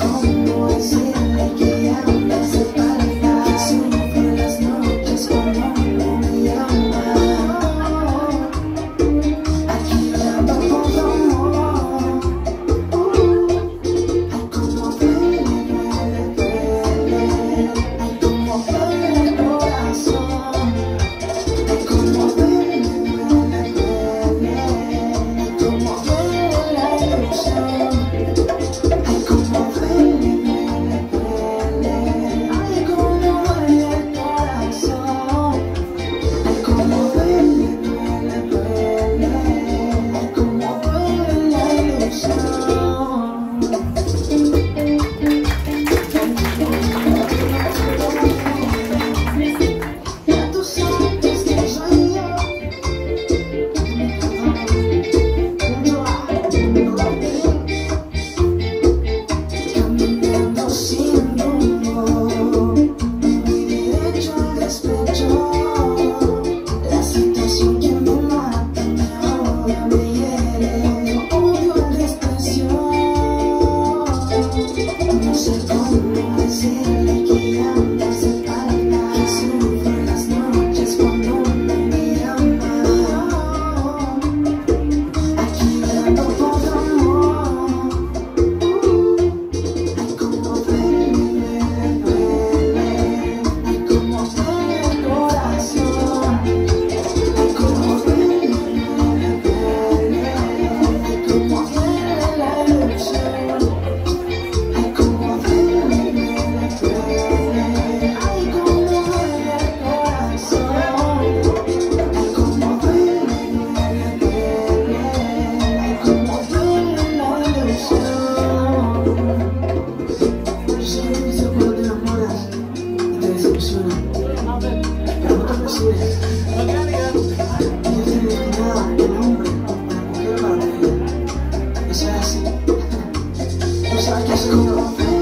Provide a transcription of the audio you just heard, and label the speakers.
Speaker 1: I know I said I It's like it's cool.